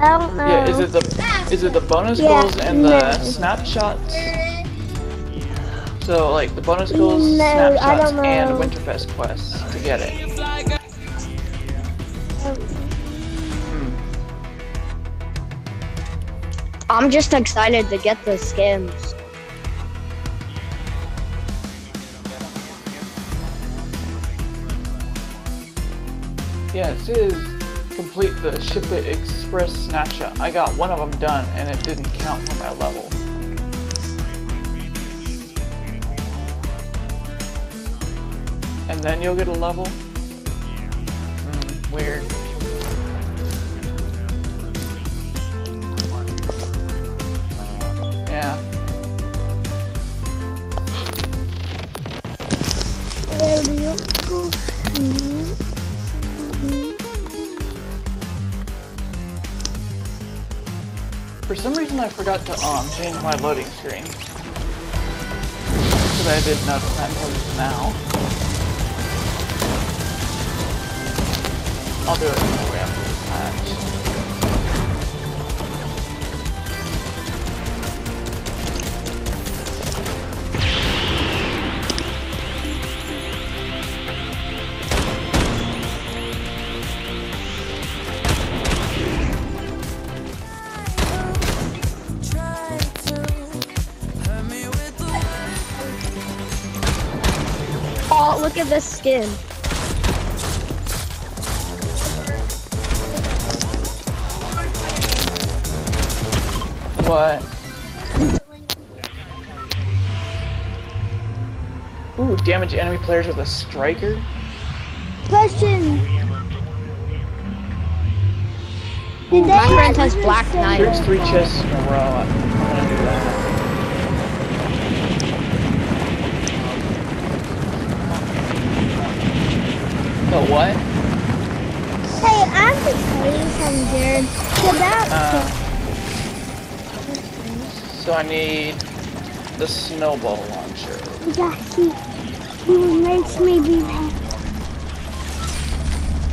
I don't know. Yeah, is it the is it the bonus Yeah, goals and the snapshots? So like the bonus goals, No, snapshots, and. Winterfest quests to get it. Hmm. I'm just excited to get the skins. Yeah, it says complete the Ship It Express snapshot. I got one of them done, and it didn't count for my level. And then you'll get a level? Hmm, weird. Yeah. Some reason I forgot to um change my loading screen. Because I didn't notice that until now. I'll do it anyway at this skin. What? Ooh, damage enemy players with a striker? Question. Ooh, Did they My friend has Black this Knight. There's three chests in a row. I'm gonna do that. The what? Hey, I'm just saying Jared. So that, Uh, so I need the snowball launcher. yeah, he, he makes me be happy.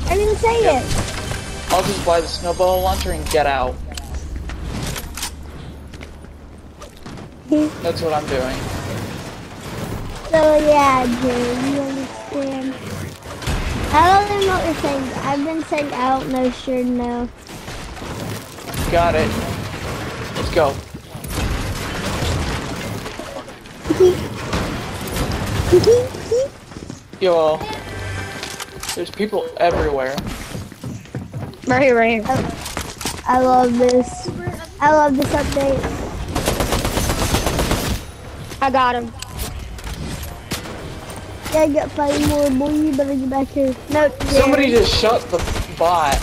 I didn't say Yep. it. I'll just buy the snowball launcher and get out. That's what I'm doing. So yeah, Jared, you understand. I don't even know what you're saying. I've been saying I don't know, sure no. Got it. Let's go. Yo, there's people everywhere. Right here, right here. I love this. I love this update. I got him. I got five more, boy. You better get back here. No, Jared. Somebody just shut the bot.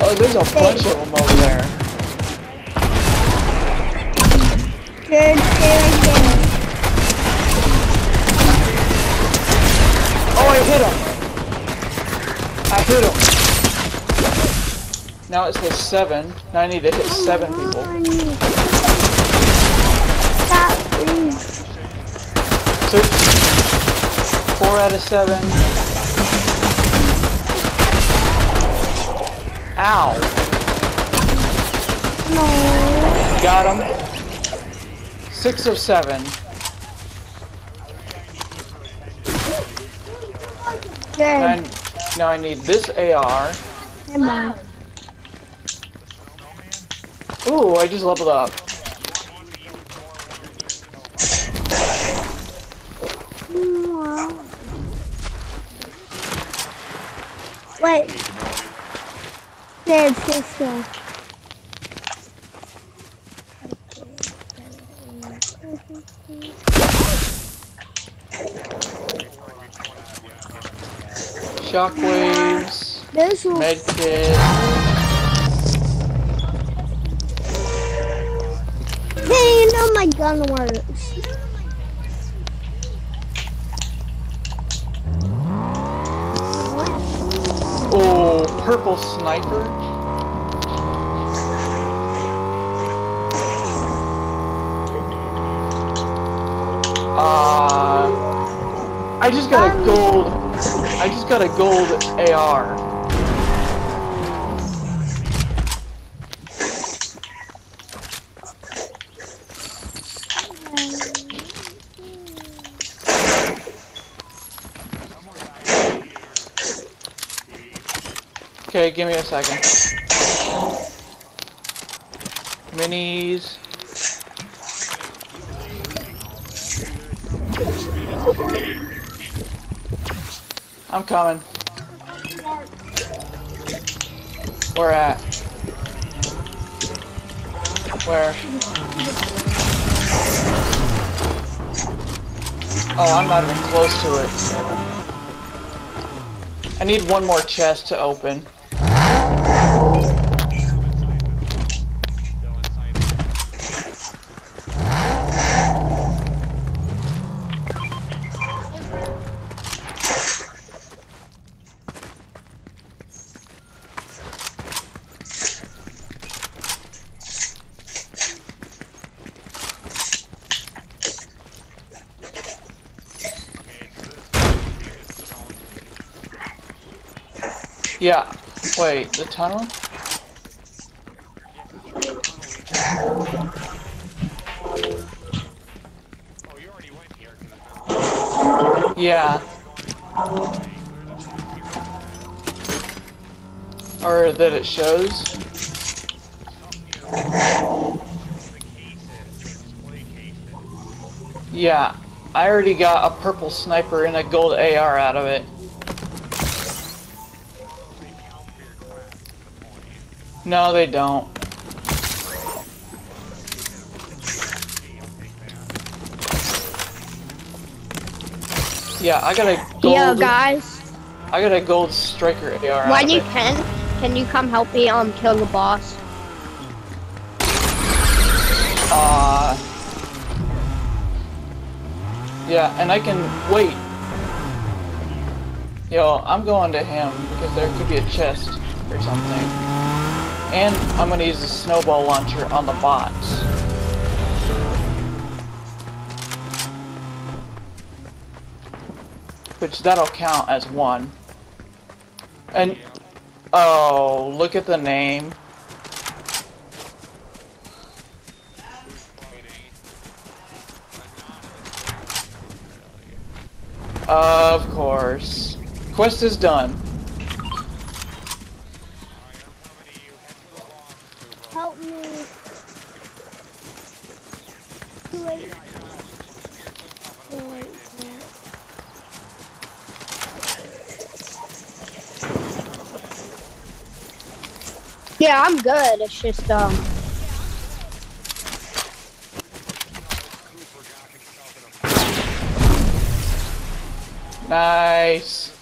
Oh, there's a bunch of them over there. Jared, Jared. Oh, I hit him. I hit him. Now it says seven. Now I need to hit seven people. Four out of seven. Ow. No. Got him. Six of seven. And now I need this AR. mind. Ooh, I just leveled up. Wait. Jared, stay still. Shockwaves. This will Medkit. Hey, you know my gun works. Oh, purple sniper. Uh, I just got a gold. I just got a gold AR. Give me a second. Minis. I'm coming. Where at? Where? Oh, I'm not even close to it. I need one more chest to open. Yeah. Wait, the tunnel? Yeah. Or that it shows. Yeah, I already got a purple sniper and a gold AR out of it. No, they don't. Yeah, I got a gold. Yo, guys, I got a gold striker AR. when you it. can, can you come help me um kill the boss? Uh, yeah, and I can wait. Yo, I'm going to him because there could be a chest or something. And I'm gonna use the snowball launcher on the bots. Which that'll count as one. And oh, look at the name. Of course. Quest is done. Help me. Wait. Wait. wait. Yeah, I'm good. It's just um. Nice.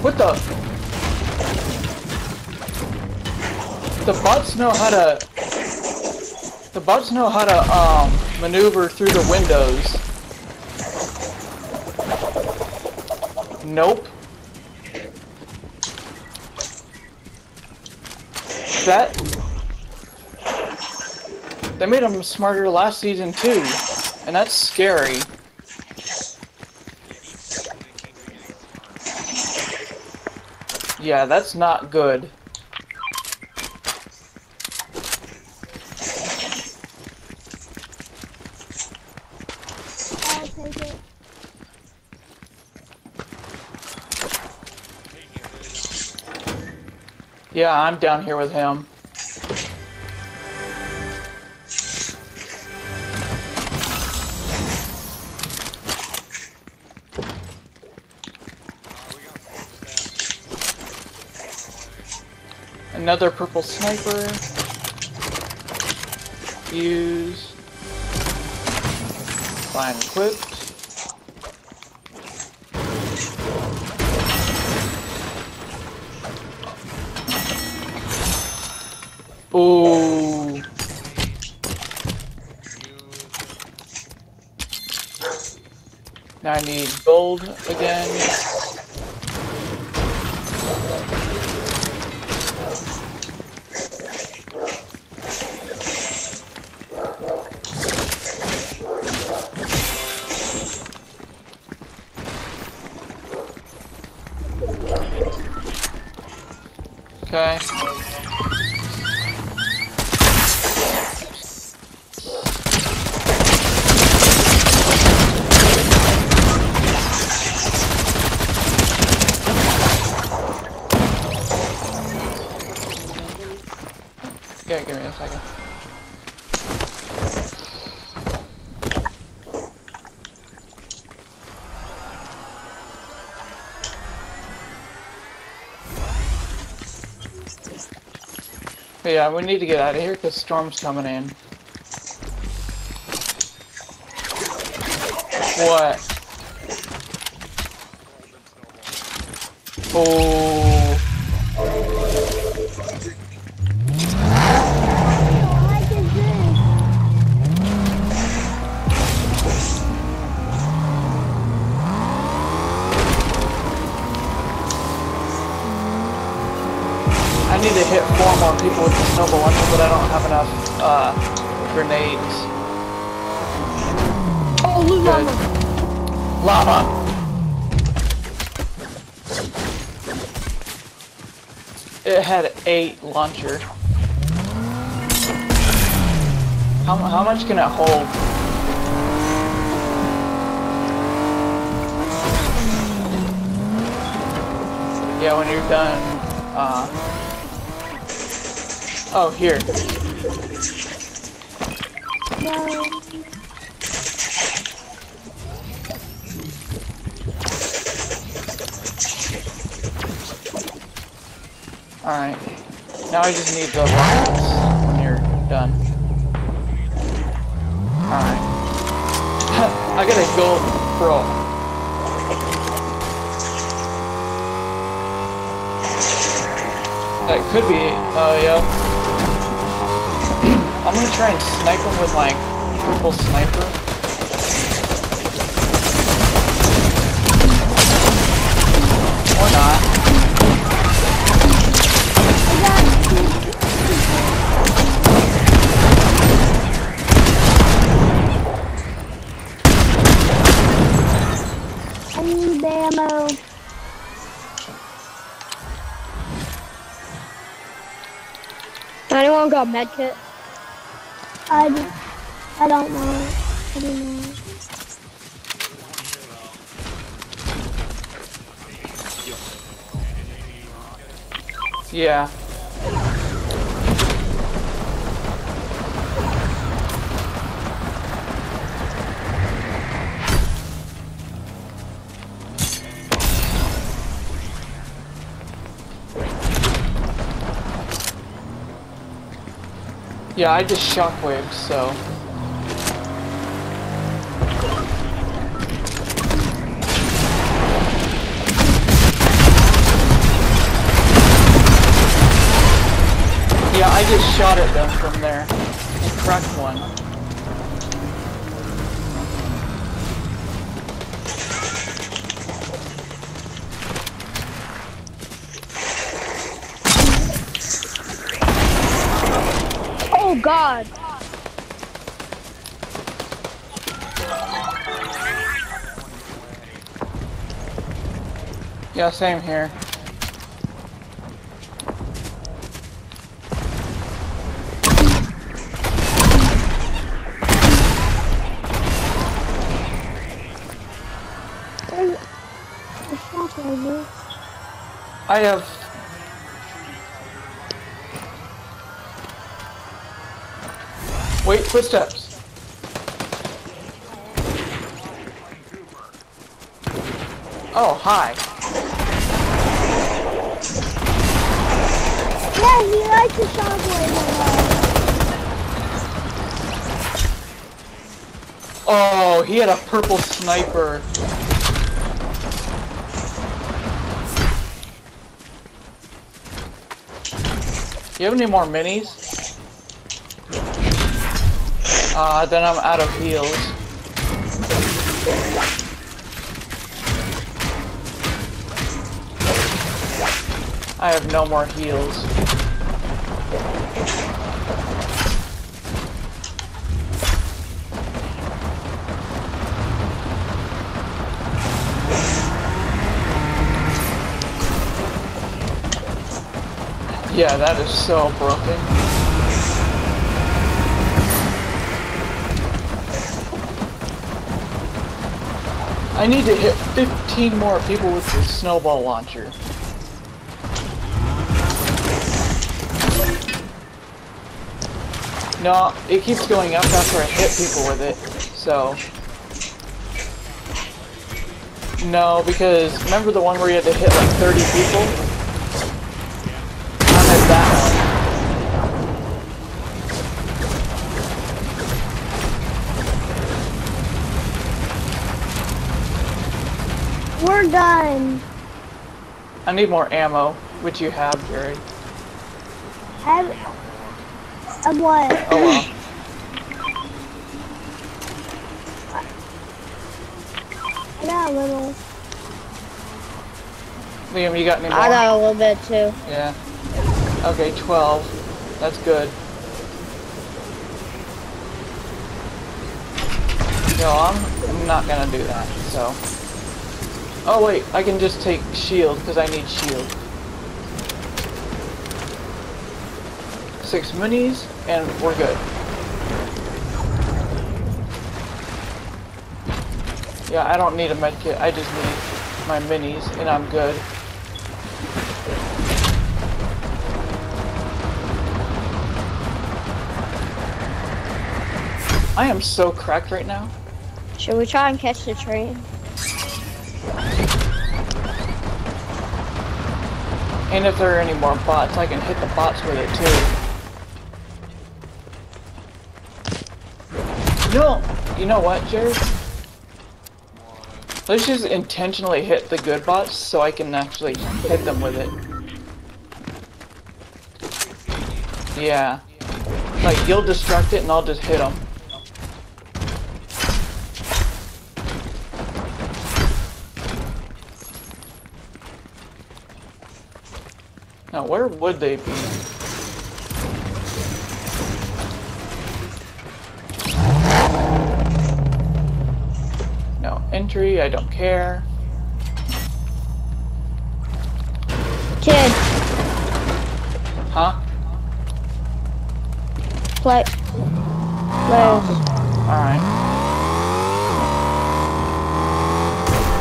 What the? The bots know how to. The bots know how to um maneuver through the windows. Nope. That. They made them smarter last season too, and that's scary. Yeah, that's not good. Yeah, I'm down here with him. Another purple sniper. Use. Fine equipped. Ooh. Now I need gold again. Yeah, we need to get out of here because storm's coming in. What? Oh. Hit four more people with the snowball launcher, but I don't have enough uh, grenades. Oh, mama. Lava! It had eight launcher. How, how much can it hold? Yeah, when you're done, uh... Oh, here. No. Alright. Now I just need the rockets when you're done. Alright. I got a gold pro. That could be, uh, yeah. I'm gonna try and snipe him with my purple sniper. Or not. I need ammo. Anyone got medkit? I, d- I don't know. I don't know. Yeah. Yeah, I just shockwaves, so. Yeah, I just shot at them from there. And cracked one. God! Yeah, same here. There's a shop over. I have. Wait, footsteps. Oh, hi. Yeah, he likes the a. Oh, he had a purple sniper. Do you have any more minis? Ah, uh, then I'm out of heals. I have no more heals. Yeah, that is so broken. I need to hit 15 more people with the snowball launcher. No, it keeps going up after I hit people with it, so... No, because remember the one where you had to hit like 30 people? We're done. I need more ammo, which you have, Jared. Have, of what? Oh well. I got a little. Liam, you got any more? I got a little bit too. Yeah. Okay, 12. That's good. No, I'm, I'm not gonna do that, so. Oh wait, I can just take shield, because I need shield. Six minis, and we're good. Yeah, I don't need a medkit, I just need my minis, and I'm good. I am so cracked right now. Should we try and catch the train? And if there are any more bots, I can hit the bots with it too. No, you know what, Jared? Let's just intentionally hit the good bots so I can actually hit them with it. Yeah. Like, you'll distract it and I'll just hit them. Where would they be? No entry, I don't care. Kid, Huh? play. Players. Alright.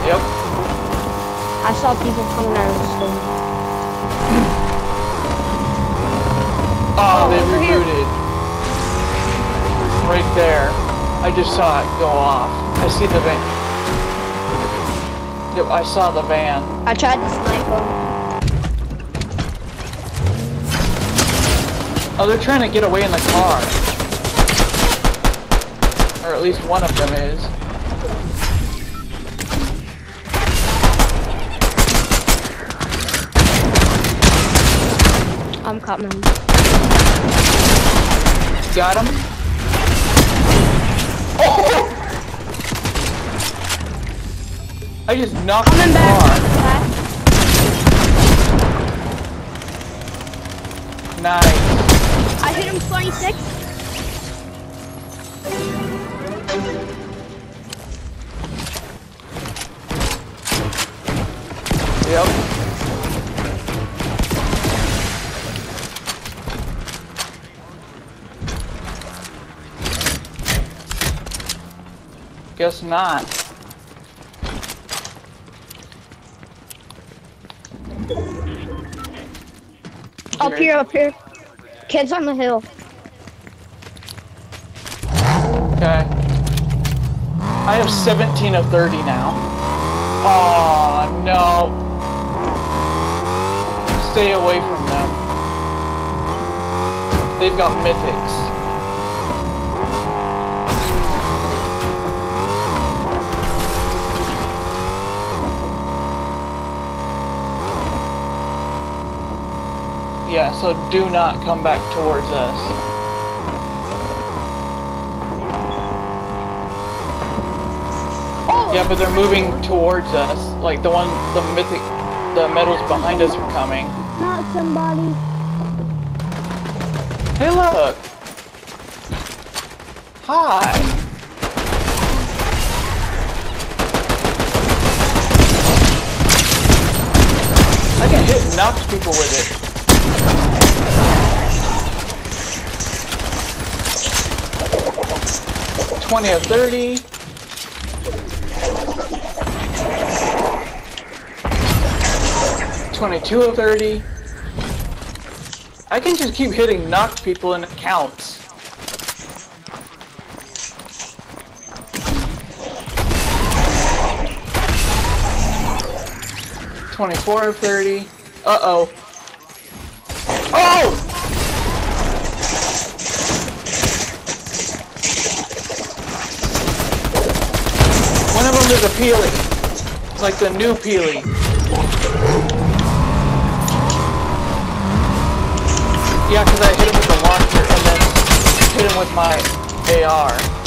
Yep. I saw people coming out of the store. Oh, oh, they over here. rebooted. Right there. I just saw it go off. I see the van. Yep, I saw the van. I tried to snipe them. Oh, they're trying to get away in the car. Or at least one of them is. I'm coming. Got him. Oh! I just knocked Coming back. car. Nice. I hit him 26. Yep. Guess not. Up here, up here. Kids on the hill. Okay. I have 17 of 30 now. Oh no. Stay away from them. They've got mythics. Yeah, so do not come back towards us. Oh. Yeah, but they're moving towards us. Like the one, the mythic, the metals behind us are coming. Not somebody. Hey, look. Hi. I can hit and knock people with it. Twenty or thirty. Twenty-two or thirty. I can just keep hitting knock people and it counts. Twenty-four or thirty. Uh-oh. Oh! One of them is a peely. It's like the new peely. Yeah, because I hit him with the launcher and then hit him with my AR.